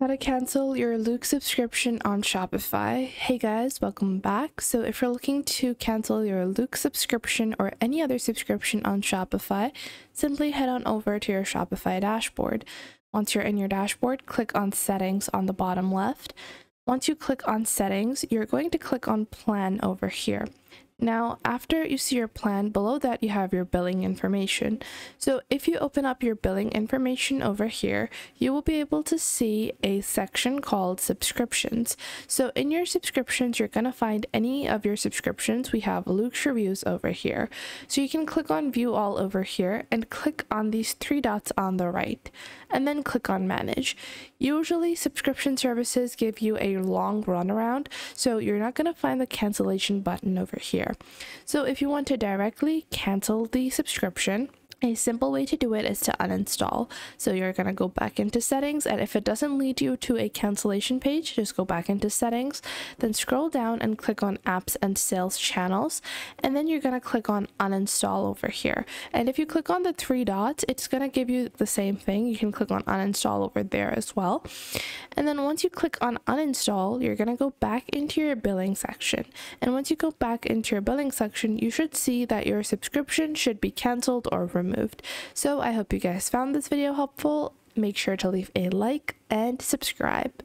How to cancel your Loox subscription on Shopify. Hey guys, welcome back. So if you're looking to cancel your Loox subscription or any other subscription on Shopify, simply head on over to your Shopify dashboard. Once you're in your dashboard, click on settings on the bottom left. Once you click on settings, you're going to click on plan over here. Now, after you see your plan, below that you have your billing information. So if you open up your billing information over here, you will be able to see a section called subscriptions. So in your subscriptions, you're going to find any of your subscriptions. We have Loox Reviews over here. So you can click on view all over here and click on these three dots on the right and then click on manage. Usually subscription services give you a long runaround, so you're not going to find the cancellation button over here. So if you want to directly cancel the subscription, a simple way to do it is to uninstall. So you're going to go back into settings and if it doesn't lead you to a cancellation page, just go back into settings, then scroll down and click on apps and sales channels. And then you're going to click on uninstall over here. And if you click on the three dots, it's going to give you the same thing. You can click on uninstall over there as well. And then once you click on uninstall, you're going to go back into your billing section. And once you go back into your billing section, you should see that your subscription should be canceled or removed removed. So I hope you guys found this video helpful. Make sure to leave a like and subscribe.